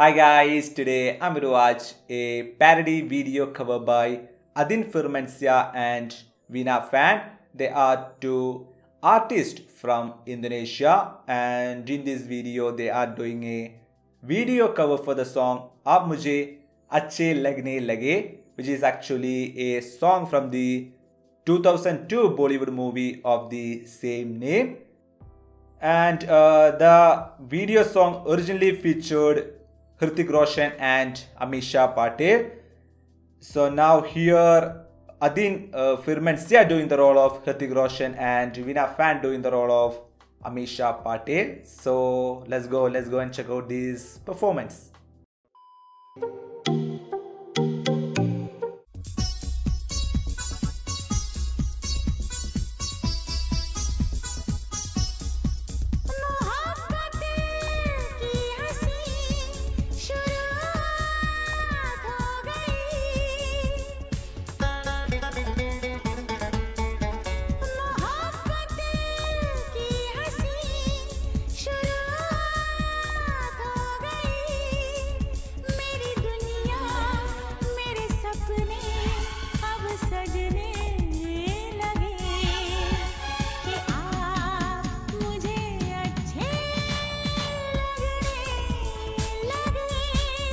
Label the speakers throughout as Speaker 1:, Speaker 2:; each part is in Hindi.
Speaker 1: Hi guys, today I'm going to watch a parody video cover by Adin Firmensia and Vina Fan. They are two artists from Indonesia and in this video they are doing a video cover for the song Ab Mujhe Achhe Lagne Lage which is actually a song from the 2002 Bollywood movie of the same name and uh, the video song originally featured Hrithik Roshan and Amisha Patel. So now here Adin uh, Firmensia doing the role of Hrithik Roshan and Veena Fan doing the role of Amisha Patel. So let's go, let's go and check out this performance.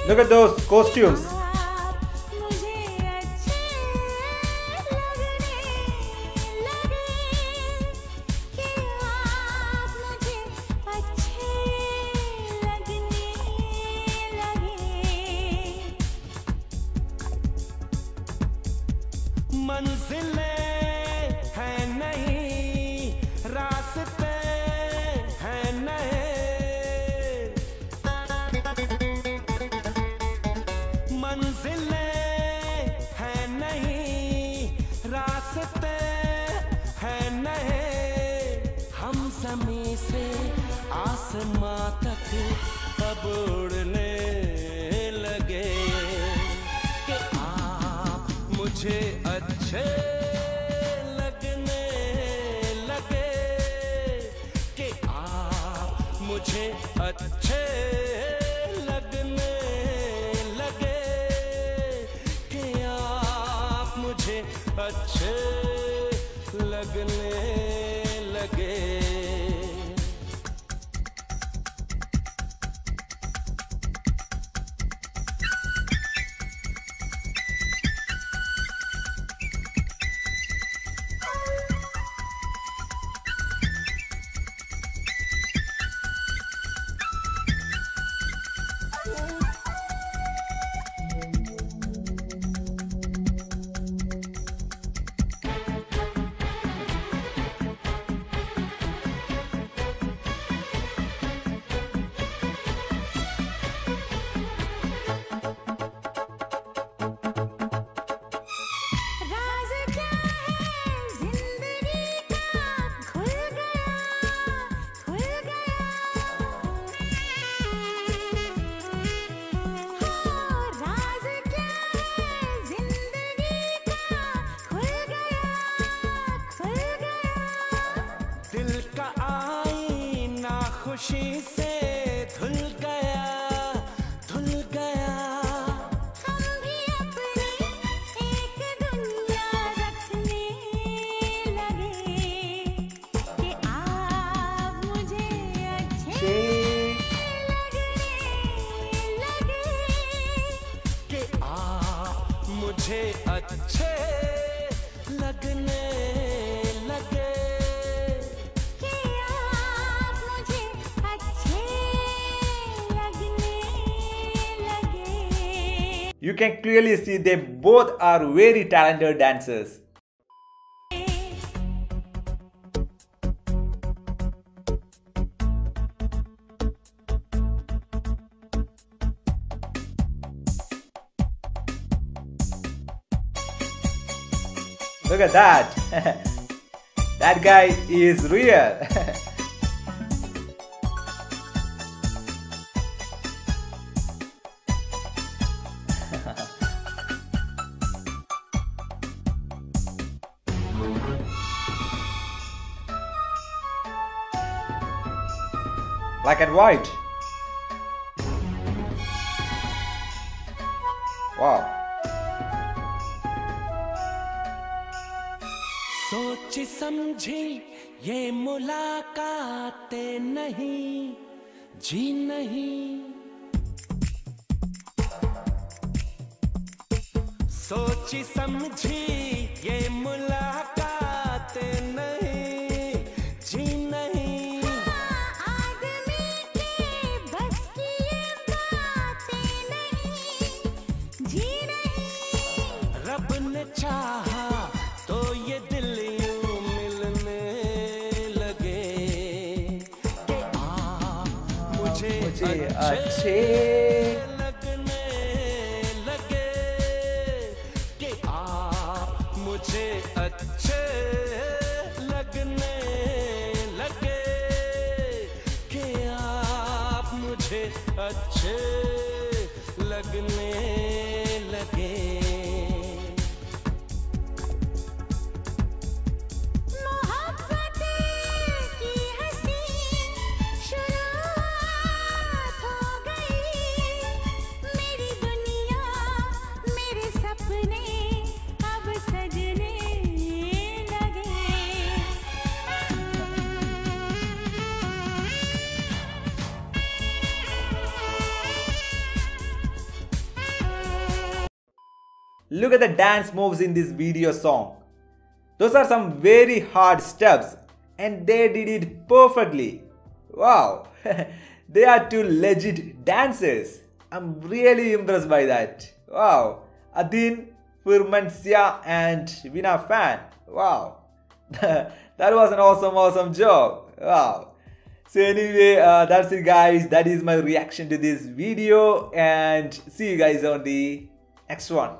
Speaker 1: Look at those costumes.
Speaker 2: मंजिलें से आसमां तक अब उड़ने लगे कि आप मुझे अच्छे लगने लगे कि आप मुझे अच्छे लगने लगे कि आप मुझे अच्छे लगने लगे। खुशी से धुल गया धुल गया।
Speaker 3: हम भी अपनी एक दुनिया रखने लगे कि आप मुझे अच्छे लगने लगे।
Speaker 2: कि आप मुझे अच्छे लगने
Speaker 1: You can clearly see they both are very talented dancers. Look at that. that guy is real. Black and white. Wow.
Speaker 2: सोच समझी ये मुलाकातें नहीं जी नहीं सोची समझी चाहा तो ये दिल यूँ मिलने लगे। कि आ मुझे
Speaker 1: मुझे
Speaker 2: अच्छे
Speaker 1: अच्छे
Speaker 2: लगने लगे। कि आप मुझे अच्छे लगने लगे। कि आप मुझे अच्छे लगने
Speaker 3: लगे।
Speaker 1: Look at the dance moves in this video song. Those are some very hard steps and they did it perfectly. Wow, they are two legit dancers. I'm really impressed by that. Wow, Adin, Firmansya and Vina Fan. Wow, that was an awesome, awesome job. Wow. So anyway, uh, that's it guys. That is my reaction to this video and see you guys on the next one.